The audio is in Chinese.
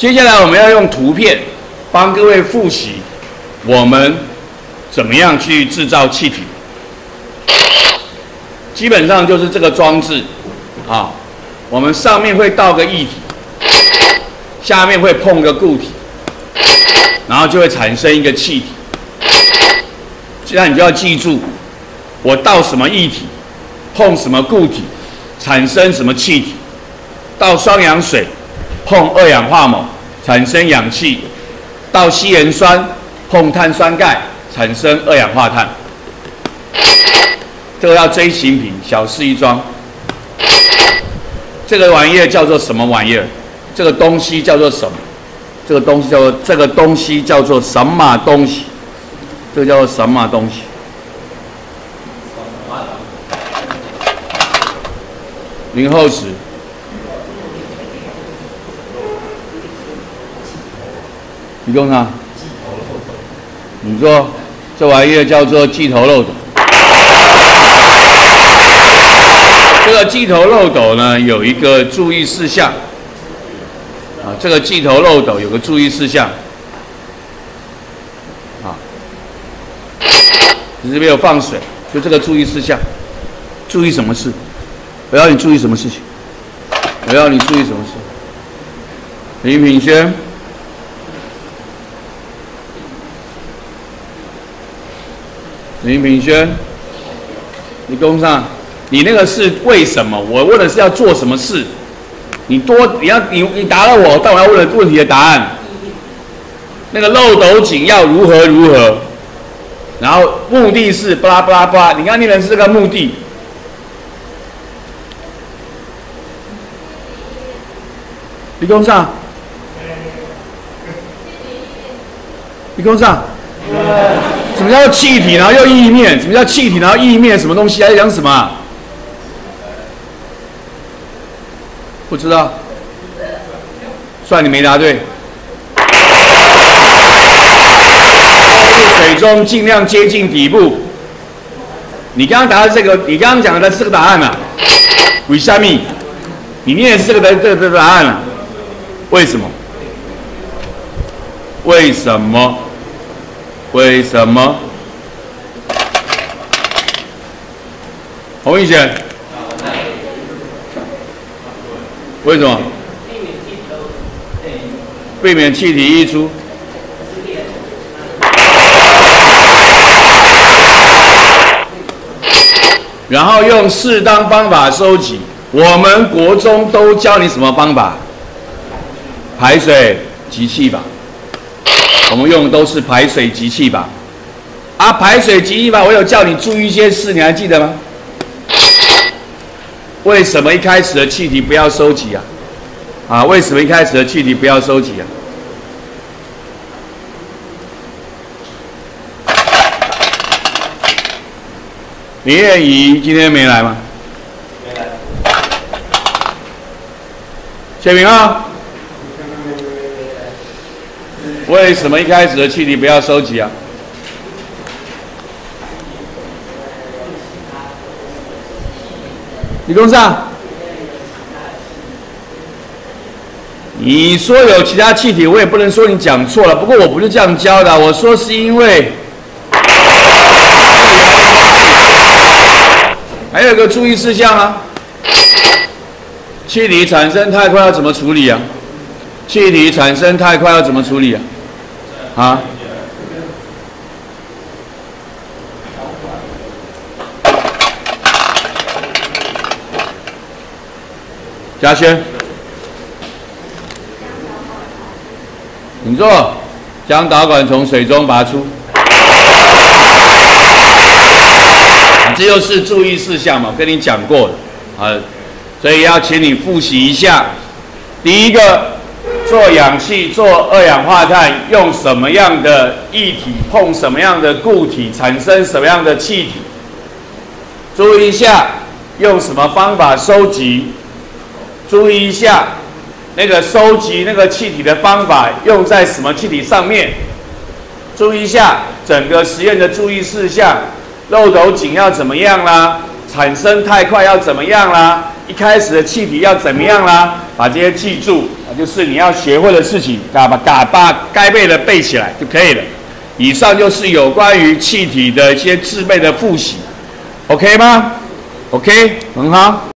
接下来我们要用图片帮各位复习我们怎么样去制造气体。基本上就是这个装置啊，我们上面会倒个液体，下面会碰个固体，然后就会产生一个气体。现在你就要记住，我倒什么液体，碰什么固体，产生什么气体。倒双氧水，碰二氧化锰，产生氧气；到稀盐酸，碰碳酸钙，产生二氧化碳。这个要锥形瓶，小事一桩。这个玩意儿叫做什么玩意儿？这个东西叫做什么？这个东西叫做这个东西叫做什么东西？这叫做什么东西？零后时。你用它？你说这玩意儿叫做鸡头漏斗。这个鸡头漏斗呢，有一个注意事项。啊，这个鸡头漏斗有个注意事项。啊，你这边有放水，就这个注意事项。注意什么事？我要你注意什么事情？我要你注意什么事？李品轩。林品轩，你跟上，你那个是为什么？我问的是要做什么事？你多你要你你答了我，但我要问的问题的答案。那个漏斗井要如何如何？然后目的是巴拉巴拉巴拉，你刚念的是这个目的。你跟上，你跟上。什么叫气体？然后又意面？什么叫气体？然后意面？什么东西？在讲什么？不知道。算你没答对。水中尽量接近底部。你刚刚答的这个，你刚刚讲的这个答案啊？为什么？你念的是这个的这个答案啊？为什么？为什么？为什么？洪一贤，为什么？避免气体溢出。然后用适当方法收集。我们国中都教你什么方法？排水集气法。我们用的都是排水集气法，啊，排水集气法，我有叫你注意一些事，你还记得吗？为什么一开始的气体不要收集啊？啊，为什么一开始的气体不要收集啊？林燕怡今天没来吗？没来。写名啊。为什么一开始的气体不要收集啊？李东上，你说有其他气体，我也不能说你讲错了。不过我不是这样教的，我说是因为还有个注意事项啊，气体产生太快要怎么处理啊？气体产生太快要怎么处理啊？啊！嘉轩，你坐，将导管从水中拔出。这又是注意事项嘛？跟你讲过的啊，所以要请你复习一下。第一个。做氧气，做二氧化碳，用什么样的液体碰什么样的固体，产生什么样的气体？注意一下，用什么方法收集？注意一下，那个收集那个气体的方法用在什么气体上面？注意一下整个实验的注意事项，漏斗井要怎么样啦？产生太快要怎么样啦？一开始的气体要怎么样啦？把这些记住。就是你要学会的事情，把把把该背的背起来就可以了。以上就是有关于气体的一些自备的复习，OK 吗？OK，很好。